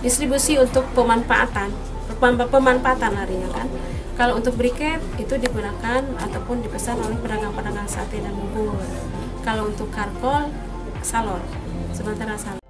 distribusi untuk pemanfaatan pemanfaatan larinya kan. Kalau untuk briket itu digunakan ataupun dipesan oleh pedagang-pedagang sate dan bubur. Kalau untuk karkol salon sementara salon